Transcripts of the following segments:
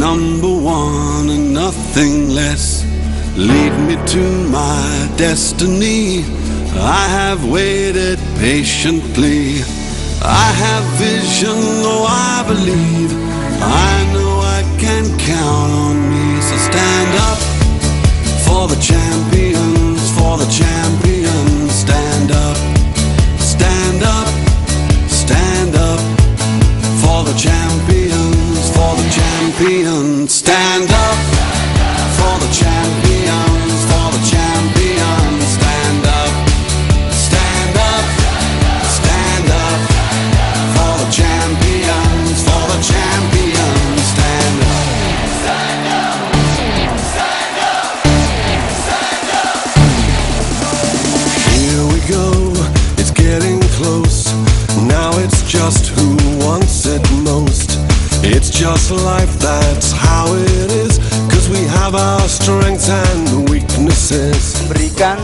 number one and nothing less. Lead me to my destiny. I have waited patiently. I have vision, oh, I believe. I know I can count on me. So stand up for the champions, for the champions. The champions. Stand just life, that's how it is. Cause we have our strengths and weaknesses. berikan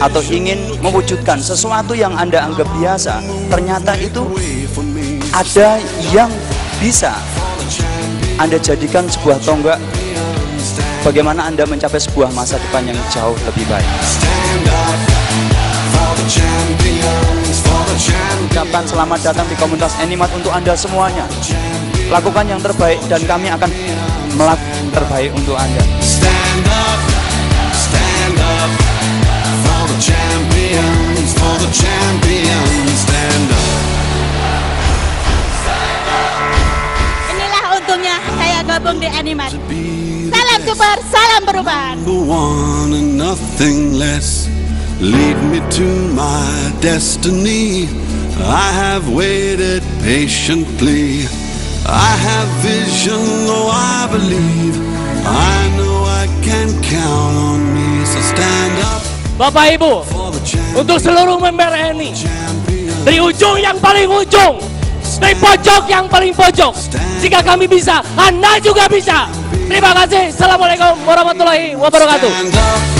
atau ingin mewujudkan sesuatu yang Anda anggap biasa, ternyata itu ada yang bisa Anda jadikan sebuah tonggak bagaimana Anda mencapai sebuah masa depan yang jauh lebih baik. Ucapkan selamat datang di komunitas Animat untuk Anda semuanya. Lakukan yang terbaik dan kami akan melakukan yang terbaik untuk Anda. Stand up, stand up for the champions, for the champions. Stand up. Inilah untungnya saya gabung di Animat. Salam super, salam perubahan. number one and nothing less. Lead me to my destiny. I have waited patiently. I have vision, oh, I believe. I know I can count on me. So stand up Bapak Ibu, untuk seluruh member ENI, dari ujung yang paling ujung, dari pojok yang paling pojok, jika kami bisa, Anda juga bisa. Terima kasih. Assalamualaikum warahmatullahi wabarakatuh.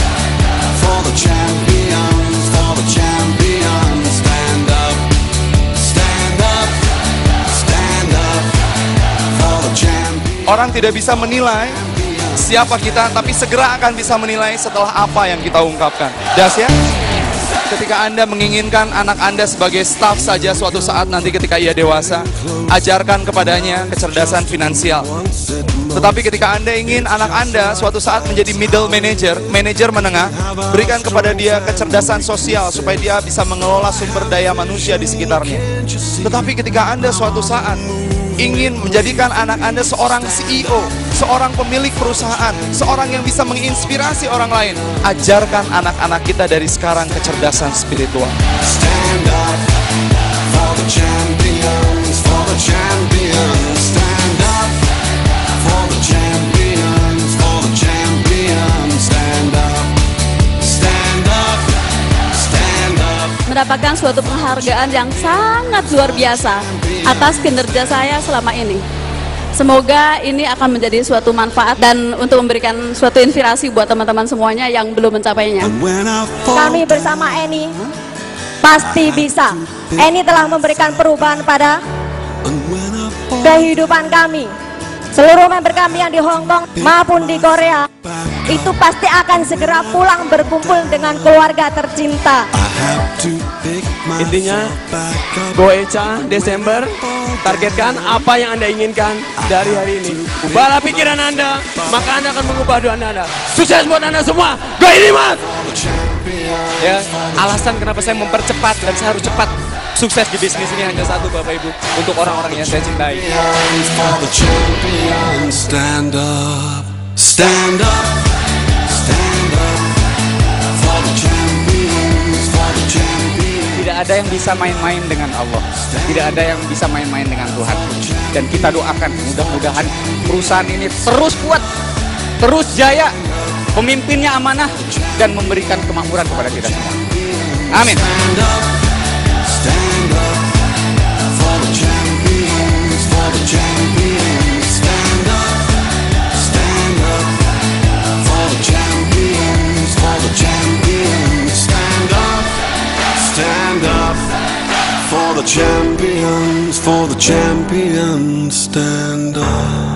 Orang tidak bisa menilai siapa kita, tapi segera akan bisa menilai setelah apa yang kita ungkapkan. Das ya? Ketika Anda menginginkan anak Anda sebagai staff saja suatu saat nanti ketika ia dewasa, ajarkan kepadanya kecerdasan finansial. Tetapi ketika Anda ingin anak Anda suatu saat menjadi middle manager, manajer menengah, berikan kepada dia kecerdasan sosial supaya dia bisa mengelola sumber daya manusia di sekitarnya. Tetapi ketika Anda suatu saat ingin menjadikan anak Anda seorang CEO, seorang pemilik perusahaan, seorang yang bisa menginspirasi orang lain, ajarkan anak-anak kita dari sekarang kecerdasan spiritual. Stand up for the champions, for the champions. Stand up for the champions, for the champions. Stand up, stand up, stand up. mendapatkan suatu penghargaan yang sangat luar biasa atas kinerja saya selama ini. Semoga ini akan menjadi suatu manfaat dan untuk memberikan suatu inspirasi buat teman-teman semuanya yang belum mencapainya. Kami bersama Eni pasti bisa. Eni telah memberikan perubahan pada kehidupan kami. Seluruh member kami yang di Hong Kong maupun di Korea itu pasti akan segera pulang berkumpul dengan keluarga tercinta. Intinya, myself back up. Go Eca Desember, targetkan apa yang Anda inginkan dari hari ini. Ubahlah pikiran Anda, maka Anda akan mengubah doa Anda. Sukses buat Anda semua. Go! Ya, alasan kenapa saya mempercepat dan saya harus cepat sukses di bisnis ini hanya satu Bapak Ibu untuk orang-orang yang saya cintai. Stand up, stand up, stand up for the champions, for the champions. Tidak ada yang bisa main-main dengan Allah. Tidak ada yang bisa main-main dengan Tuhan. Dan kita doakan mudah-mudahan perusahaan ini terus kuat, terus jaya, pemimpinnya amanah dan memberikan kemakmuran kepada kita semua. Amin. For the champions, for the champions. Stand up.